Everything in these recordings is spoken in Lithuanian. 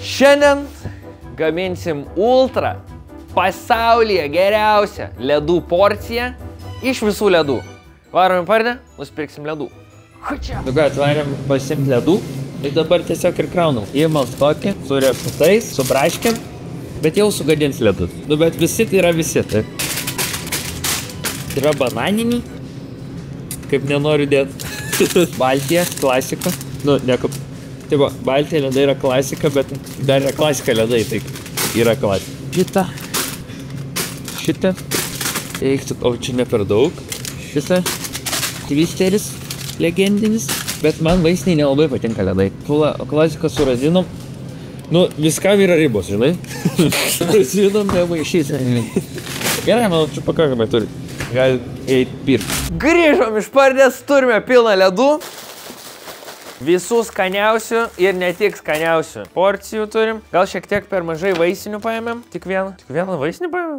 Šiandien gaminsim ultra pasaulyje geriausią ledų porciją iš visų ledų. Varom į pardę, nusipirksim ledų. Nu ką, atvarėm pasimti ledų ir dabar tiesiog ir kraunam. Įmam tokį, su riešutais, su braškiam, bet jau sugadins ledus. Nu bet visi tai yra visi. Tai yra bananiniai, kaip nenoriu dėti. Baltija, klasika. Nu, ne kaip. Tai va, Baltija ledai yra klasika, bet dar yra klasika ledai, tai yra klasika. Šitą. Šitą. Eiktų, o čia ne per daug. Šitą. Twisteris legendinis. Bet man vaisiniai nelabai patinka ledai. Kla, klasika su razinom. Nu, viskam yra ribos, žinai. razinom nemaišyti. Gerai, manau, čia pakankamai turi. Gal eiti pirkti. Grįžom iš pardės, turime pilną ledų. Visų skaniausių ir ne tik skaniausių porcijų turim. Gal šiek tiek per mažai vaisinių paėmėm. Tik vieną. Tik vieną vaisinį paėmėm.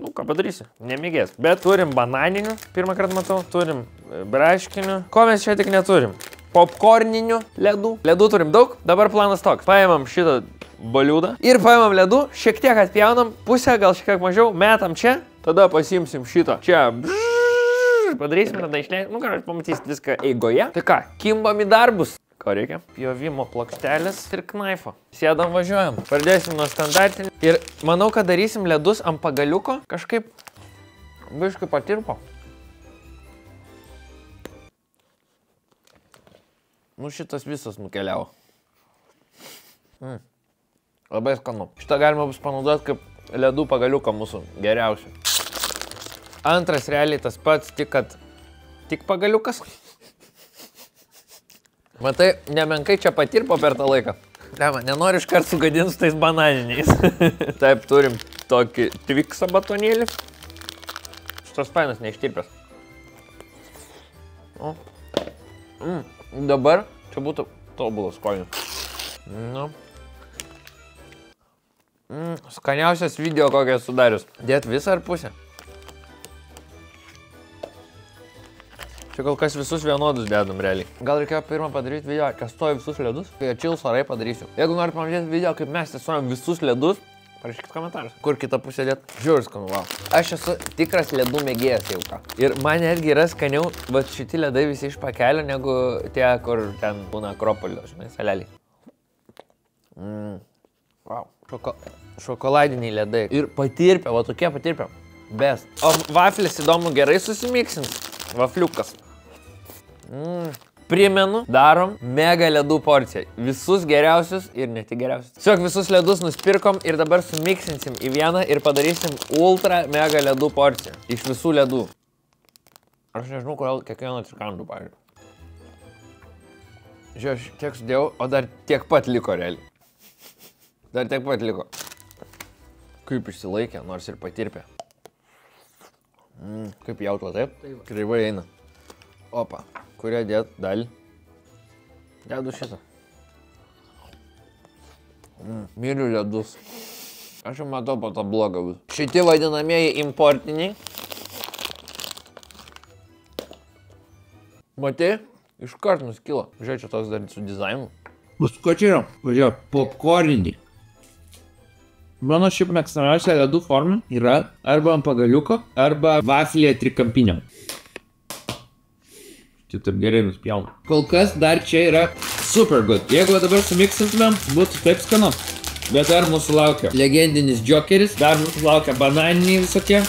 Nu, ką padarysiu, nemėgės. Bet turim bananinių, pirmą kartą matau, turim e, braškinių. Ko mes čia tik neturim? Popkorninių ledų. Ledų turim daug, dabar planas toks. Paėmam šitą baliudą ir paėmam ledų, šiek tiek atpjaunam, pusę, gal šiek tiek mažiau, metam čia, tada pasimsim šitą. Čia. Brrrr, padarysim, tada išleidžiam. Nu, ką, pamatysit viską eigoje. Tai ką, kimbam į darbus. Ko reikia? Pjovimo plokštelės ir knaifo. Sėdam, važiuojam. Pradėsim nuo standartinių. Ir manau, kad darysim ledus ant pagaliuko. Kažkaip biškai patirpo. Nu šitas visas nukeliavo. Mm. Labai skanu. Šitą galima bus panaudoti kaip ledų pagaliuką mūsų geriausią. Antras realiai tas pats, tik kad tik pagaliukas. Matai, nemenkai čia patirpo per tą laiką. Lema, nenoriu iškart sugadinti su tais bananiniais. Taip, turim tokį tviksą batonėlį. Šitas fainas neištirpęs. O. Mm. Dabar čia būtų tobulas skonis. Nu. Mm. Skaniausias video kokią esu darius. Dėt visą ar pusę? Čia kol kas visus vienodus dedam realiai. Gal reikėjo pirmą padaryti video, kas stovi visus ledus, kai atšils orai padarysiu. Jeigu norit pamatyti video, kaip mes testuojam visus ledus, parašykit komentarus. Kur kitą pusę dėt? Žiūrės, skanu, wow. Aš esu tikras ledų mėgėjas jau ką. Ir man netgi yra skaniau, va šitie ledai visi iš pakelio, negu tie, kur ten būna akropolio, žinai, saleliai. Mm. Wow. Šoko, šokoladiniai ledai. Ir patirpia, va tokie patirpia. Best. O vaflis įdomu gerai susimiksins. Vafliukas. Mm. Primenu, darom mega ledų porciją. Visus geriausius ir ne tik geriausius. Tiesiog visus ledus nuspirkom ir dabar sumiksinsim į vieną ir padarysim ultra mega ledų porciją. Iš visų ledų. Aš nežinau, kodėl kiekvieną atsikandu, pavyzdžiui. Žiūrėjau, aš tiek sudėjau, o dar tiek pat liko realiai. Dar tiek pat liko. Kaip išsilaikė, nors ir patirpė. Mm, kaip jautla, taip? Taip. Kreivai eina. Opa. Kurią dėt dalį? Dedu šitą. Mm, myliu ledus. Aš jau matau po to blogą. Šitie vadinamieji importiniai. Matei? Iškart nuskilo. Žiūrėk, čia toks dar su dizainu. Ko čia yra? Važiuoju, popkorninį. Mano šiaip mėgstamiausia ledų forma yra arba ant pagaliuko, arba vaflė trikampinio. Čia taip gerai nuspjaunu. Kol kas dar čia yra super good. Jeigu dabar sumiksintumėm, būtų taip skanu. Bet dar mūsų laukia legendinis džokeris, dar mūsų laukia bananiniai visokie.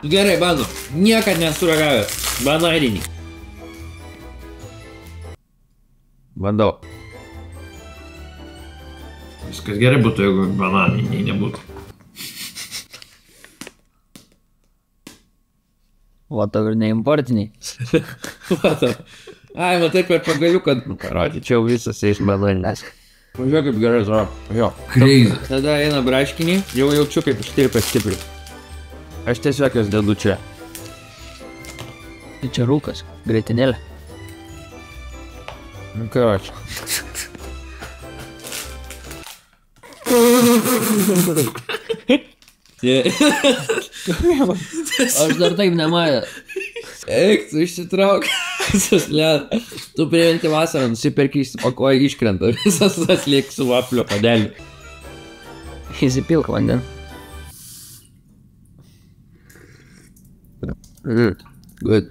Gerai, banu. Niekad nesuragavęs. Bananiniai. Bandau. Viskas gerai būtų, jeigu bananiniai nebūtų. O tau ir neimportiniai. Ai, matai per pagaliuką. Parodė, čia jau visas eis bananinės. Pažiūrėk kaip gerai zoro. Jo. Crazy. Tada eina braškiniai, jau jaučiu kaip ištirpia stipriai. Aš tiesiog jas dedu čia. Tai čia rūkas, greitinėlė. Nu, karoči. Aš dar taip nematęs. Eik, tu išsitrauk. Tu priminti vasarą, nusipirki, įsipakuoji, iškrenta. Visas tas liek su vaplio padeliu. Įsipilk vandenį. Mm. Good.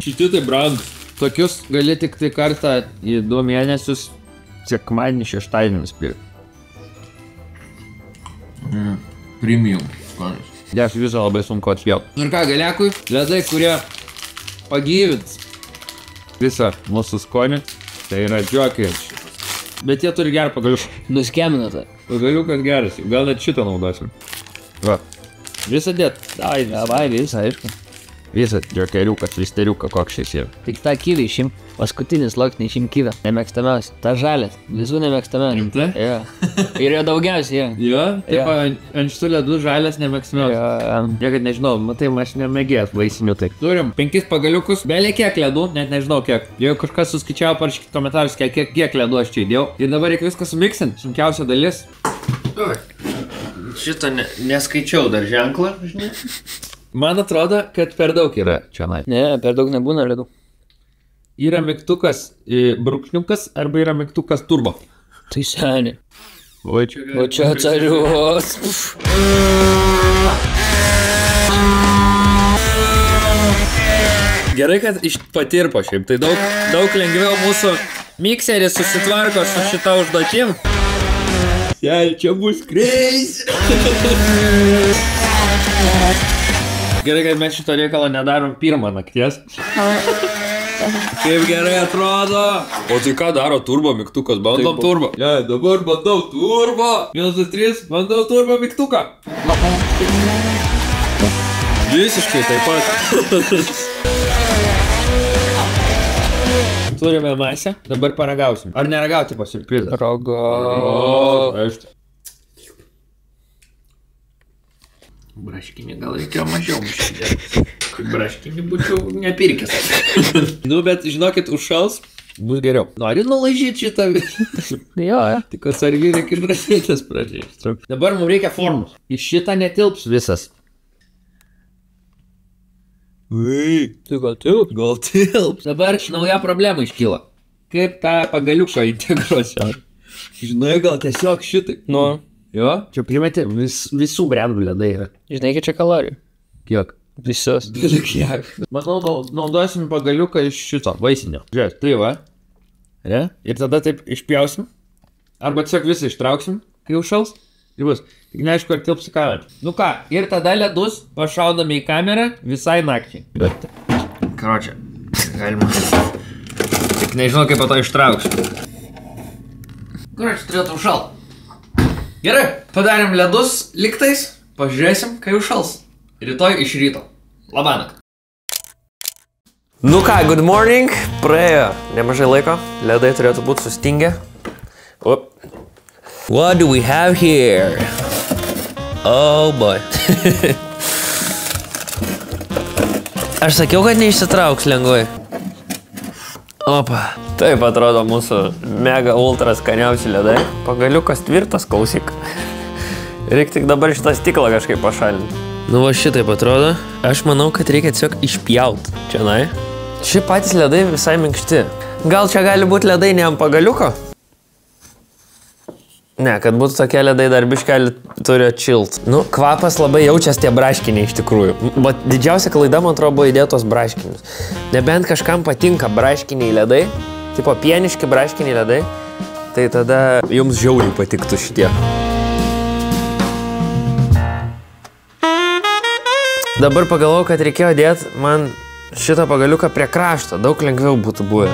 Šitie tai brand. Tokius gali tik tai kartą į du mėnesius, sekmadienį, šeštadienį nusipirkti. Premium skonis. Aš visą labai sunku atspėti. Ir ką, galėkui, ledai, kurie pagyvins visą mūsų skonį, tai yra džiokai. Bet jie turi gerą pagaliuką. Nuskemino tai. Pagaliukas geras, gal net šitą naudosim. Va. Visą dėt. Ai, davai, visą, aišku. Visą džokeriukas, listeriuką, koks šis yra. Tik tą kyvį išim. Paskutinis loksnį išim kyvį. Nemėgstamiausias. Ta žalės. Visų nemėgstamiausias. Rimtai? Jo. Ir jo daugiausiai, jo. Jo, taip, Jo. ant, ant šitų ledų žalės nemėgstamiausias. Jo, Niekad nežinau, matai, aš nemėgėjęs vaisinių taip. Turim penkis pagaliukus, belė kiek ledų, net nežinau kiek. Jeigu kažkas suskaičiavo, parašykit komentarus, kiek, kiek, kiek ledų aš čia įdėjau. Ir dabar reikia viską sumiksinti. Sunkiausia dalis. Šitą ne, neskaičiau dar ženklą, žinai. Man atrodo, kad per daug yra čia. Ne, per daug nebūna ledų. Yra mygtukas e, brūkšniukas arba yra mygtukas turbo. Tai seniai. O čia. O čia atsariuos. Gerai, kad patirpo šiaip. Tai daug, daug lengviau mūsų mikseris susitvarko su šita užduotim. Jei čia bus kreis. Gerai, kad mes šito reikalo nedarom pirmą nakties. Kaip gerai atrodo. O tai ką daro turbo mygtukas? Bandom turbo. Ne, dabar bandau turbo. 1, 2, 3, bandau turbo mygtuką. Visiškai taip pat. Turime masę, dabar paragausim. Ar neragauti po surprizą? Rogo. O, aišku. Braškinį gal reikėjo mažiau mušti. Braškinį būčiau nepirkęs. Nu, bet žinokit, užšals. Bus geriau. Nori nulažyti šitą visą. Jo, jo. Tik atsargiai reikia išdrasėtis pradėti. Dabar mums reikia formos. Į šitą netilps visas. Vai, Tu gal tilp? gal tilps. Dabar nauja problema iškyla. Kaip tą pagaliuką integruosiu? Žinai, gal tiesiog šitai. Nu. Jo, čia primeti, vis, visų brandų ledai yra. Žinai, kiek čia kalorijų? Kiek? Visos. Kiek? Manau, nau- naudosim pagaliuką iš šito vaisinio. Žiūrėk, tai va. Ne? Ir tada taip išpjausim. Arba tiesiog visą ištrauksim, kai užšals. Ir bus. Tik neaišku, ar tilps į kamerą. Nu ką, ir tada ledus pašaudami į kamerą visai nakčiai. Bet. Karočią, galima. Tik nežinau, kaip po to ištrauksiu. Karočią, turėtų užšalt. Gerai, padarėm ledus liktais, pažiūrėsim, kai užšals. Rytoj iš ryto. Labanakt. Nu ką, good morning. Praėjo nemažai laiko, ledai turėtų būti sustingę. Up. What do we have here? Oh boy. Aš sakiau, kad neišsitrauks lengvai. Opa. Taip atrodo mūsų mega ultra skaniausi ledai. Pagaliukas tvirtas, klausyk. Reikia tik dabar šitą stiklą kažkaip pašalinti. Nu va šitaip atrodo. Aš manau, kad reikia tiesiog išpjaut. Čia, na. Šie patys ledai visai minkšti. Gal čia gali būti ledai ne ant pagaliuko? Ne, kad būtų tokie ledai dar biškelį turi atšilt. Nu, kvapas labai jaučias tie braškiniai iš tikrųjų. Bet didžiausia klaida, man atrodo, buvo įdėtos braškinius. Nebent kažkam patinka braškiniai ledai, tipo pieniški braškiniai ledai, tai tada jums žiauriai patiktų šitie. Dabar pagalvojau, kad reikėjo dėti man šitą pagaliuką prie krašto, daug lengviau būtų buvę.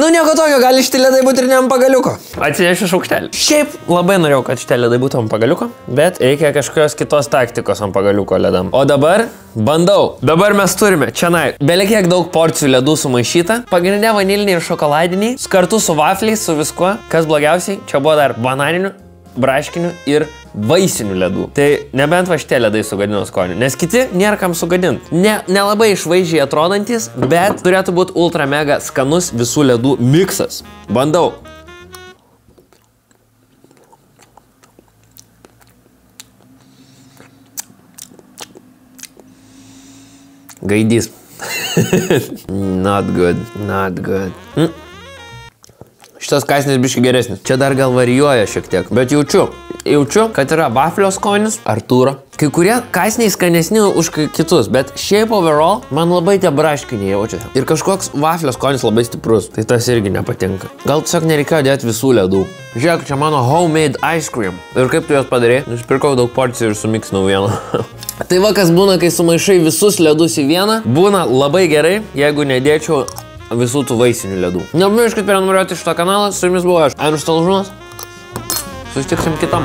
Nu, nieko tokio, gali šitie ledai būti ir ne ant pagaliuko. Atsinešiu šaukštelį. Šiaip labai norėjau, kad šitie ledai būtų ant pagaliuko, bet reikia kažkokios kitos taktikos ant pagaliuko ledam. O dabar bandau. Dabar mes turime čia, na, belekiek daug porcijų ledų sumaišyta. Pagrindė vaniliniai ir šokoladiniai, kartu su vafliais, su viskuo. Kas blogiausiai, čia buvo dar bananinių, braškinių ir vaisinių ledų. Tai nebent va šitie ledai sugadino skonį, nes kiti nėra kam sugadinti. Ne, nelabai išvaizdžiai atrodantis, bet turėtų būti ultra mega skanus visų ledų miksas. Bandau. Gaidys. not good, not good. Hm. Mm. Šitas kąsnis biški geresnis. Čia dar gal varijuoja šiek tiek, bet jaučiu. Jaučiu, kad yra vaflio skonis, Artūro. Kai kurie kaisniai skanesni už kitus, bet šiaip overall man labai tie braškiniai jaučiasi. Ir kažkoks vaflio skonis labai stiprus, tai tas irgi nepatinka. Gal tiesiog nereikėjo dėti visų ledų. Žiūrėk, čia mano homemade ice cream. Ir kaip tu juos padarė? Nusipirkau daug porcijų ir sumiksnau vieną. tai va, kas būna, kai sumaišai visus ledus į vieną, būna labai gerai, jeigu nedėčiau visų tų vaisinių ledų. Nepamirškit prenumeruoti šitą kanalą, su jumis buvo aš, Ainius Talžūnas. Слушайте, всем китам.